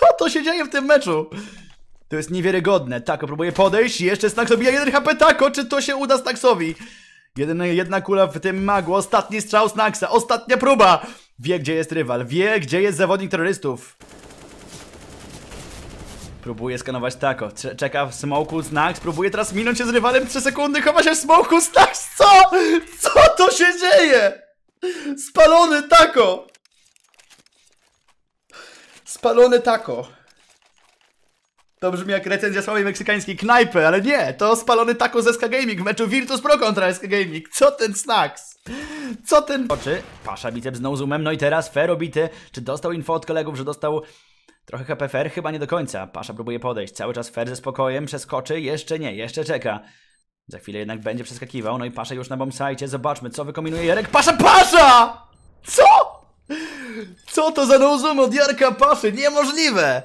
Co to się dzieje w tym meczu? To jest niewiarygodne. Tako próbuje podejść. Jeszcze Snax dobija 1 HP. Tako, czy to się uda Snaxowi? Jeden, jedna kula w tym magu. Ostatni strzał Snaxa. Ostatnia próba. Wie, gdzie jest rywal. Wie, gdzie jest zawodnik terrorystów. Próbuje skanować Tako. Cze- Czeka w smoku Snax. Próbuje teraz minąć się z rywalem 3 sekundy. Chowa się w smoku Snax. Co? Co to się dzieje? Spalony Tako. Spalony Tako. To brzmi jak recenzja słabej meksykańskiej knajpy, ale nie, to spalony taco z SK Gaming w meczu Virtus Pro kontra SK Gaming. Co ten snacks? Co ten... Oczy, pasza biceps z zoomem, no i teraz Fer obity. Czy dostał info od kolegów, że dostał trochę HP Fer? Chyba nie do końca. Pasza próbuje podejść. Cały czas Fer ze spokojem przeskoczy, jeszcze nie, jeszcze czeka. Za chwilę jednak będzie przeskakiwał, no i Pasza już na bombsite. Zobaczmy, co wykombinuje Jarek. Pasza, Pasza! Co? Co to za zoom od Jarka Paszy? Niemożliwe!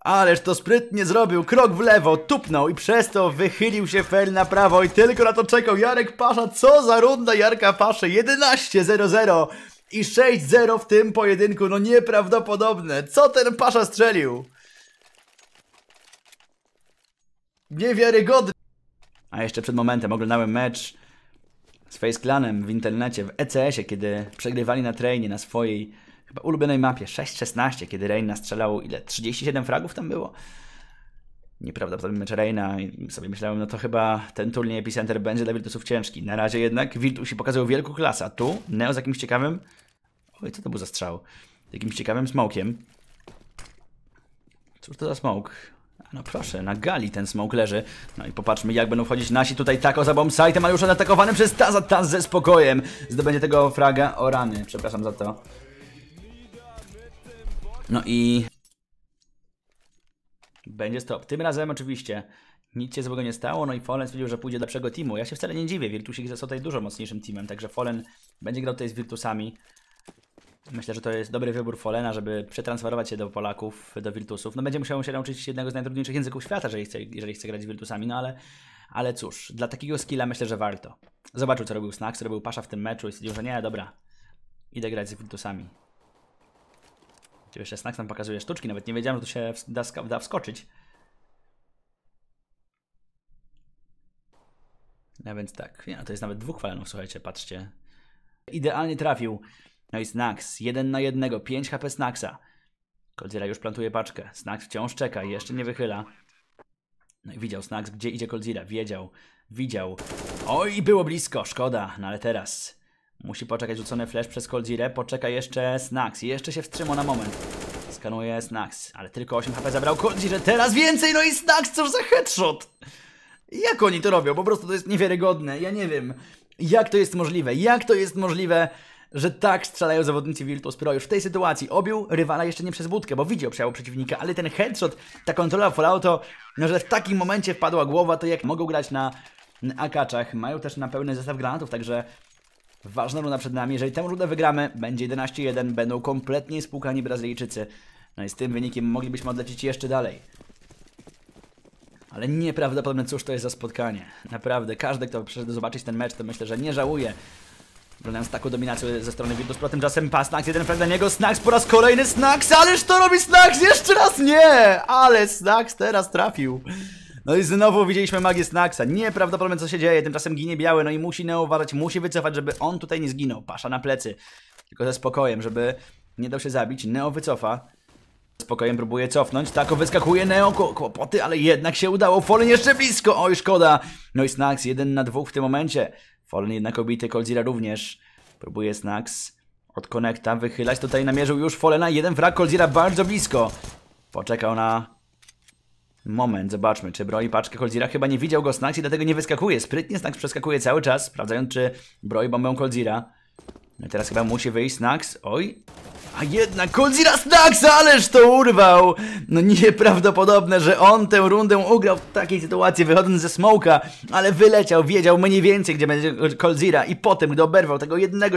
Ależ to sprytnie zrobił, krok w lewo, tupnął i przez to wychylił się Fel na prawo i tylko na to czekał Jarek Pasza. Co za runda Jarka Paszy, 11-0-0 i 6-0 w tym pojedynku, no nieprawdopodobne. Co ten Pasza strzelił? Niewiarygodne. A jeszcze przed momentem oglądałem mecz z Face Clanem w internecie, w ECS-ie, kiedy przegrywali na trainie na swojej chyba ulubionej mapie 6-16, kiedy Rein nastrzelał ile? 37 fragów tam było? Nieprawdopodobny mecz Reina i sobie myślałem, no to chyba ten turniej Epicenter będzie dla Virtusów ciężki. Na razie jednak Virtusi pokazują wielką klasę, a tu Neo z jakimś ciekawym... Oj, co to był za strzał? Jakimś ciekawym smokiem. Cóż to za smoke? No proszę, na gali ten smoke leży. No i popatrzmy jak będą wchodzić nasi tutaj tako za bombsite'em, ale już atakowany przez Taza, Taz ze spokojem. Zdobędzie tego fraga o rany, przepraszam za to. No i... Będzie stop. Tym razem oczywiście nic się złego nie stało, no i Fallen stwierdził, że pójdzie do lepszego teamu. Ja się wcale nie dziwię, Virtusik został tutaj dużo mocniejszym teamem, także Fallen będzie grał tutaj z Virtusami. Myślę, że to jest dobry wybór Follena, żeby przetransferować się do Polaków, do Virtusów. No będzie musiał się nauczyć jednego z najtrudniejszych języków świata, jeżeli chce, jeżeli chce grać z Virtusami, no ale, ale cóż, dla takiego skilla myślę, że warto. Zobaczył, co robił Snax, co robił Pasza w tym meczu i stwierdził, że nie, dobra, idę grać z Virtusami. Tu jeszcze Snax nam pokazuje sztuczki, nawet nie wiedziałem, że to się da, da wskoczyć. No więc tak, nie, no to jest nawet dwóch falenów, słuchajcie, patrzcie. Idealnie trafił. No i Snax, jeden na jednego, 5 HP Snaxa. Coldzera już plantuje paczkę. Snax wciąż czeka, jeszcze nie wychyla. No i widział Snax, gdzie idzie Coldzera. Wiedział, widział. Oj, było blisko, szkoda, no ale teraz musi poczekać rzucony flash przez Coldzirę. Poczeka jeszcze Snax, jeszcze się wstrzymał na moment. Skanuje Snax, ale tylko 8 HP zabrał Coldzirę. Teraz więcej, no i Snax, cóż za headshot! Jak oni to robią? Po prostu to jest niewiarygodne. Ja nie wiem, jak to jest możliwe. Jak to jest możliwe, że tak strzelają zawodnicy Virtus Pro już w tej sytuacji. Obił rywala jeszcze nie przez budkę, bo widział przejawu przeciwnika, ale ten headshot, ta kontrola Fallouto, no że w takim momencie wpadła głowa, to jak mogą grać na akaczach, mają też na pełny zestaw granatów, także ważna runda przed nami. Jeżeli tę rundę wygramy, będzie 11-1, będą kompletnie spłukani Brazylijczycy. No i z tym wynikiem moglibyśmy odlecieć jeszcze dalej. Ale nieprawdopodobne, cóż to jest za spotkanie. Naprawdę, każdy, kto przyszedł zobaczyć ten mecz, to myślę, że nie żałuje. Oglądając taką dominację ze strony Virtus Pro, tymczasem pas, Snax, jeden frag dla niego, Snax po raz kolejny, Snax, ależ to robi Snax, jeszcze raz nie! Ale Snax teraz trafił. No i znowu widzieliśmy magię Snaxa, nieprawdopodobne co się dzieje, tymczasem ginie biały, no i musi Neo uważać, musi wycofać, żeby on tutaj nie zginął, pasza na plecy. Tylko ze spokojem, żeby nie dał się zabić, Neo wycofa. Spokojem próbuje cofnąć, tako wyskakuje Neo, kłopoty, ale jednak się udało, Fallen jeszcze blisko, oj szkoda. No i Snax, jeden na dwóch w tym momencie. Fallen jednak obity, Coldzira również. Próbuje Snax od konekta wychylać, tutaj namierzył już Fallena, jeden wrak, Coldzira bardzo blisko. Poczekał na moment, zobaczmy, czy broi paczkę Coldzira, chyba nie widział go Snax i dlatego nie wyskakuje. Sprytnie Snax przeskakuje cały czas, sprawdzając czy broi bombę Coldzira. No i teraz chyba musi wyjść Snax, oj, a jednak Coldzira Snax, ależ to urwał! No nieprawdopodobne, że on tę rundę ugrał w takiej sytuacji, wychodząc ze smoka, ale wyleciał, wiedział mniej więcej, gdzie będzie Coldzira i potem, gdy oberwał tego jednego...